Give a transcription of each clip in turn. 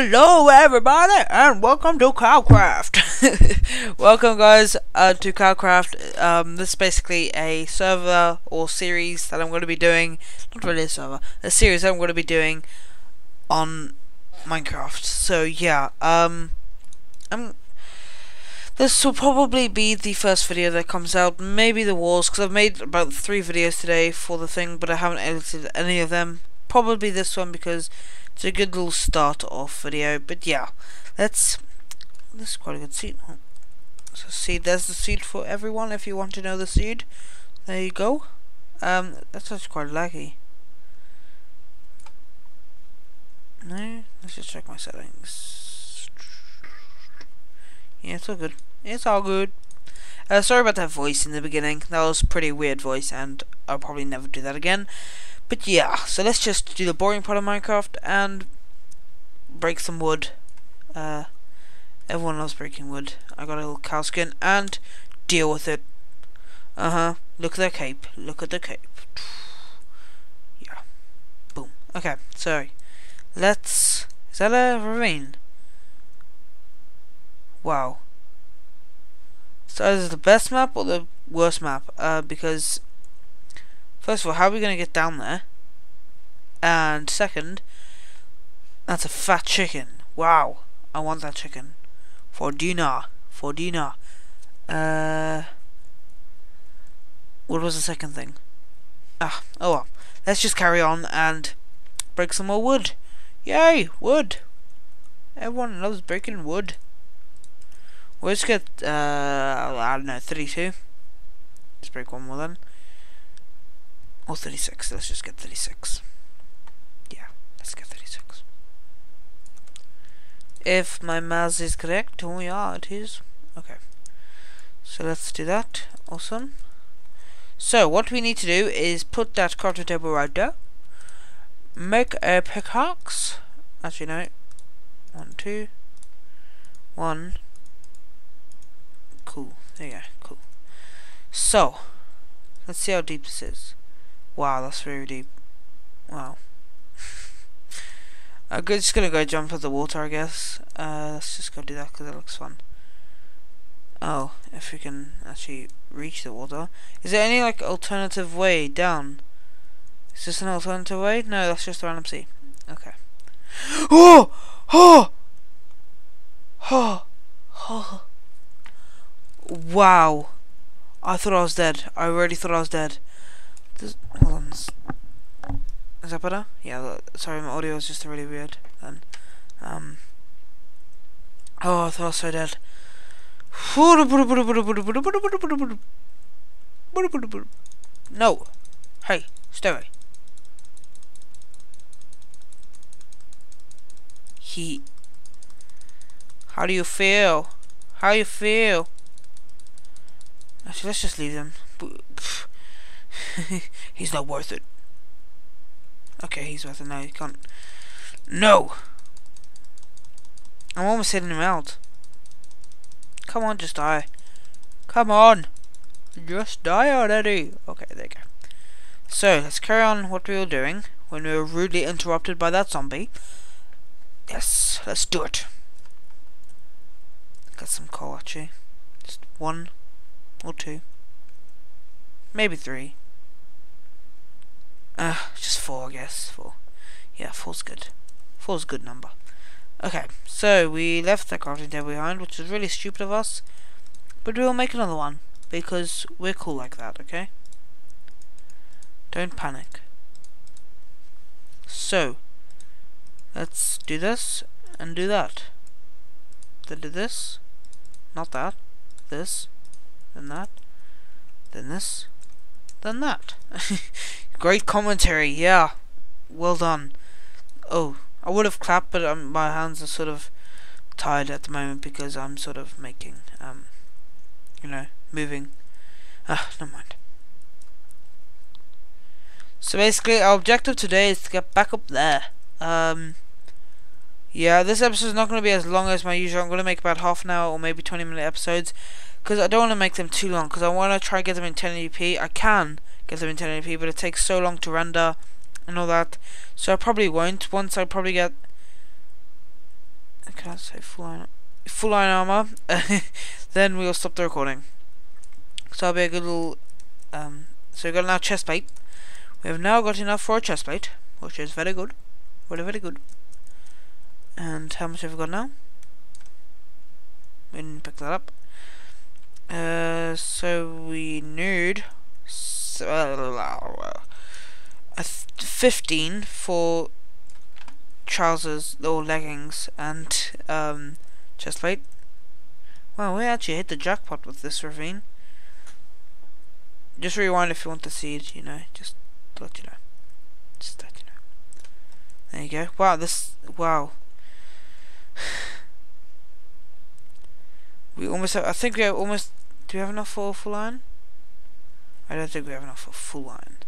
Hello everybody and welcome to Cowcraft. welcome guys uh, to Cowcraft. Um, this is basically a server or series that I'm going to be doing, not really a server, a series that I'm going to be doing on Minecraft. So yeah, um, I'm, this will probably be the first video that comes out, maybe the walls, because I've made about three videos today for the thing, but I haven't edited any of them. Probably this one because it's a good little start off video, but yeah, let's. This is quite a good seed. So see, there's the seed for everyone. If you want to know the seed, there you go. Um, that's actually quite laggy. No, let's just check my settings. Yeah, it's all good. It's all good. Uh, sorry about that voice in the beginning. That was pretty weird voice, and I'll probably never do that again. But yeah, so let's just do the boring part of Minecraft and break some wood. Uh, everyone loves breaking wood. I got a little cow skin and deal with it. Uh huh. Look at the cape. Look at the cape. Yeah. Boom. Okay. Sorry. Let's. Is that a ravine? Wow. So is it the best map or the worst map? Uh, because First of all, how are we going to get down there? And second, that's a fat chicken. Wow, I want that chicken. For dinner. For dinner. Uh, what was the second thing? Ah, oh well. Let's just carry on and break some more wood. Yay, wood. Everyone loves breaking wood. We'll just get, uh, I don't know, 32. Let's break one more then. Or 36. Let's just get 36. Yeah, let's get 36. If my math is correct, oh yeah, it is. Okay. So let's do that. Awesome. So what we need to do is put that crafting table right there. Make a pickaxe. Actually no. One, two. One. Cool. There you go. Cool. So, let's see how deep this is. Wow, that's deep. Wow. I'm just gonna go jump at the water, I guess. Uh, let's just go do that because it looks fun. Oh, if we can actually reach the water. Is there any, like, alternative way down? Is this an alternative way? No, that's just a random sea. Okay. Oh! Oh! Oh! Oh! Wow. I thought I was dead. I really thought I was dead. Hold on. Is that better? Yeah, sorry, my audio is just really weird then. Um. Oh, I thought I was so dead. No! Hey, stay away. He. How do you feel? How you feel? Actually, let's just leave them. he's not worth it. Okay, he's worth it now. He can't. No! I'm almost hitting him out. Come on, just die. Come on! Just die already! Okay, there you go. So, let's carry on what we were doing when we were rudely interrupted by that zombie. Yes, let's do it. Got some coal actually. Just one or two. Maybe three. Uh, just four, I guess. Four. Yeah, four's good. Four's a good number. Okay, so we left the crafting table behind, which is really stupid of us. But we'll make another one, because we're cool like that, okay? Don't panic. So, let's do this, and do that. Then do this, not that, this, then that, then this, then that. Great commentary, yeah. Well done. Oh, I would have clapped, but um, my hands are sort of tired at the moment because I'm sort of making, um, you know, moving. Ah, never mind. So basically, our objective today is to get back up there. Um, yeah, this episode is not going to be as long as my usual. I'm going to make about half an hour or maybe 20 minute episodes because I don't want to make them too long because I want to try and get them in 1080p. I can, get them in 1080p, but it takes so long to render and all that. So I probably won't. Once I probably get I can't say full iron, full iron armor, then we'll stop the recording. So that'll be a good little, um, so we've got now chest plate. We have now got enough for a chest plate, which is very good, very very good. And how much have we got now? We didn't pick that up. Uh, so we need uh, a 15 for trousers or leggings and um, chest plate. Wow, we actually hit the jackpot with this ravine. Just rewind if you want to see it, you know, just let you know. Just let you know. There you go. Wow, this, wow. We almost have, I think we have almost, do we have enough for a full iron? I don't think we have enough for a full iron.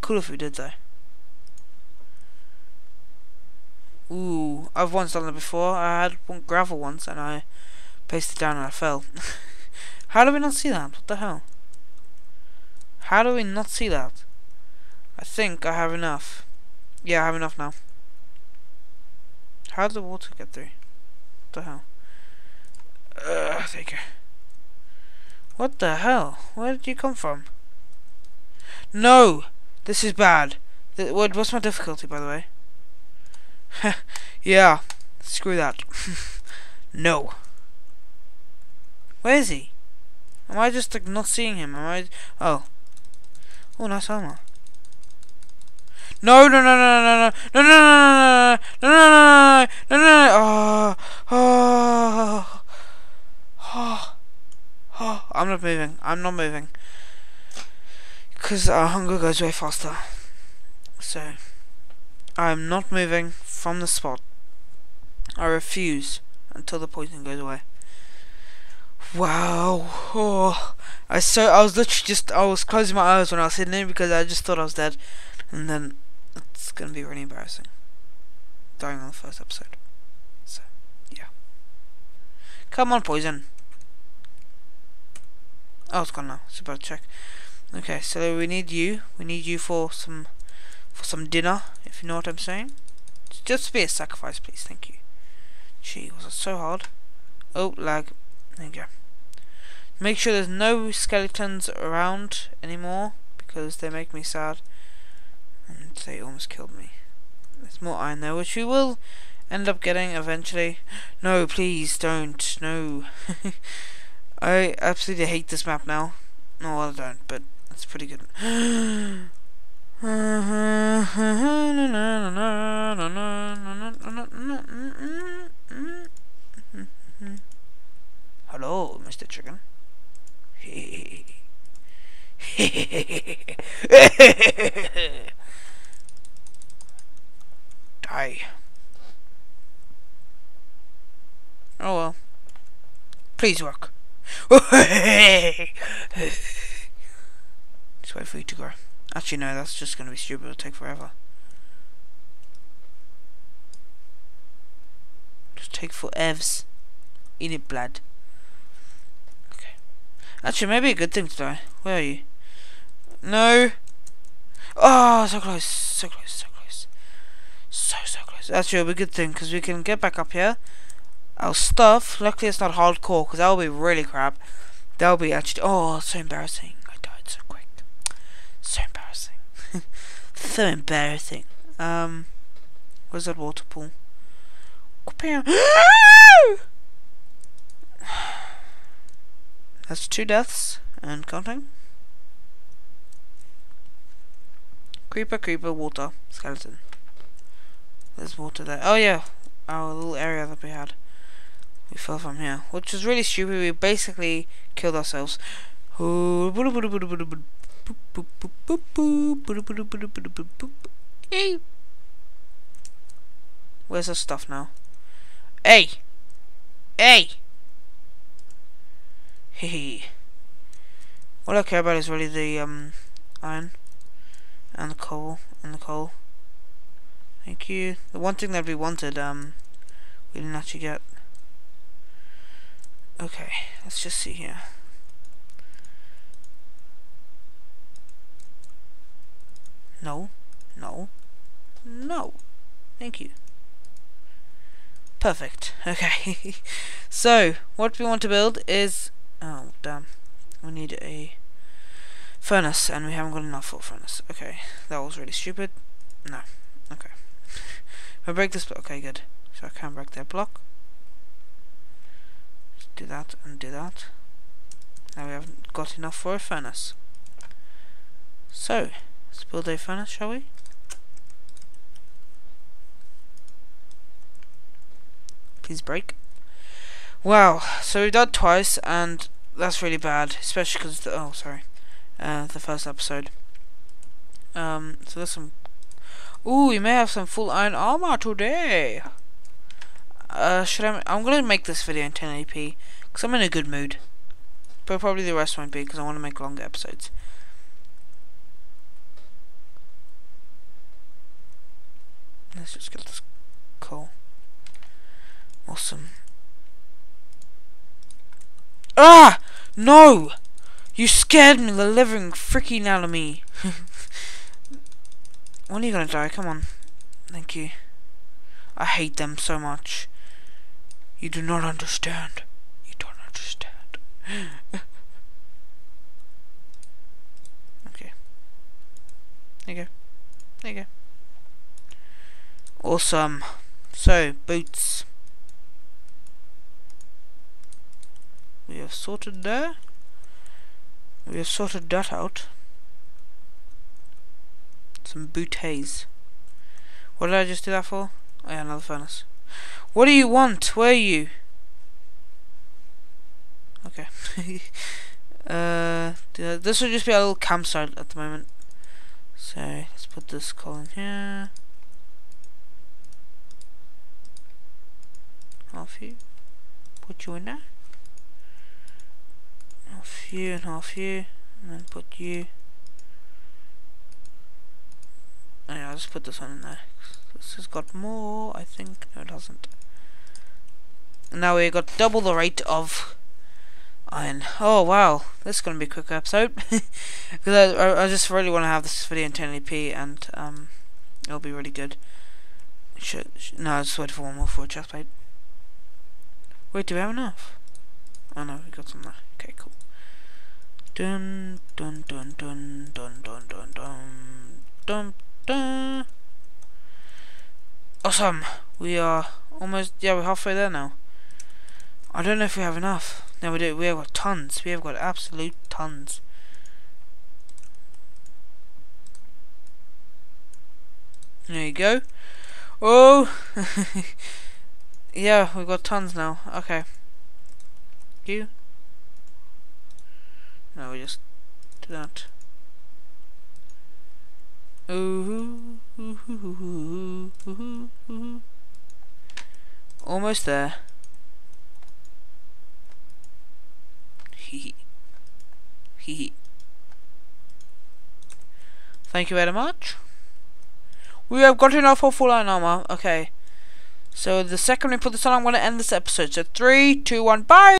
Cool if we did though. Ooh, I've once done it before. I had one gravel once and I placed it down and I fell. How do we not see that? What the hell? How do we not see that? I think I have enough. Yeah, I have enough now. How did the water get through? What the hell? Ugh, there you. What the hell? Where did you come from? No! This is bad. Th what, what's my difficulty, by the way? yeah. Screw that. no. Where is he? Am I just like not seeing him? Am I? Oh. Oh, nice armor. No, no, no, no, no, no, no, no, no, no, no, no, no, no, no, oh, oh, oh, oh, I'm not moving. I'm not moving. Because our hunger goes way faster. So, I'm not moving from the spot. I refuse until the poison goes away. Wow. Oh, I so I was literally just I was closing my eyes when I was hitting it because I just thought I was dead, and then it's gonna be really embarrassing. Dying on the first episode. So yeah. Come on, poison. Oh, it's gone now. It's about to check. Okay, so we need you. We need you for some for some dinner, if you know what I'm saying. Just be a sacrifice, please. Thank you. Gee, was it so hard? Oh, lag. There you go. Make sure there's no skeletons around anymore because they make me sad. They almost killed me. There's more iron there, which we will end up getting eventually. No, please don't. No. I absolutely hate this map now. No, I don't, but it's pretty good. Hello, Mr. Chicken. Die. Oh well. Please work. Just wait for you to grow. Actually, no, that's just going to be stupid. It'll take forever. Just take for evs. Eat it blood. Okay. Actually, maybe a good thing to die. Where are you? No. Oh, so close. So close. So close. So, so close. That's it'll a good thing because we can get back up here. Our stuff. Luckily, it's not hardcore because that will be really crap. That will be actually. Oh, so embarrassing. I died so quick. So embarrassing. so embarrassing. Um, where's that water pool? That's two deaths and counting. Creeper, creeper, water, skeleton. There's water there. Oh yeah, our little area that we had. We fell from here, which was really stupid. We basically killed ourselves. Where's our stuff now? Hey! Hey! Hehe. All I care about is really the um iron and the coal and the coal. Thank you. The one thing that we wanted, um, we didn't actually get. Okay, let's just see here. No, no, no. Thank you. Perfect. Okay. so, what we want to build is... Oh, damn. We need a furnace, and we haven't got enough for a furnace. Okay, that was really stupid. No. If I break this block... Okay, good. So I can break that block. Just do that and do that. Now we haven't got enough for a furnace. So, let's build a furnace, shall we? Please break. Wow, so we've done twice, and that's really bad, especially because oh, sorry, uh, the first episode. Um, so there's some. Ooh, we may have some full iron armor today. Uh, should I? I'm gonna make this video in 1080p because I'm in a good mood. But probably the rest won't be because I want to make longer episodes. Let's just get this coal. Awesome. Ah! No! You scared me the living freaking out of me. When are you gonna die? Come on. Thank you. I hate them so much. You do not understand. You don't understand. okay. There you go. There you go. Awesome. So, boots. We have sorted there. We have sorted that out. Some haze. What did I just do that for? Oh yeah, another furnace. What do you want? Where are you? Okay. uh, this will just be a little campsite at the moment. So, let's put this coal in here. half you. Put you in there. Half you and half you. And then put you. Oh yeah, I'll just put this one in there. This has got more, I think. No, it hasn't. Now we got double the rate of iron. Oh wow, this is gonna be a quick episode. Because I, I, just really want to have this video in 1080p and um, it'll be really good. Should, should, no, I'll just wait for one more for a chest plate. Wait, do we have enough? Oh no, we got some there. Okay, cool. Dun dun dun dun dun dun dun dun dun Awesome. We are almost yeah, we're halfway there now. I don't know if we have enough. No, we do. We have got tons. We have got absolute tons. There you go. Oh. Yeah, we've got tons now. Okay. You? No, we just do that. Ooh, ooh, ooh, ooh, ooh, Almost there. Hee hee. Thank you very much. We have got enough for full iron armor. Okay. So the second we put this on, I'm going to end this episode. So three, two, one, bye!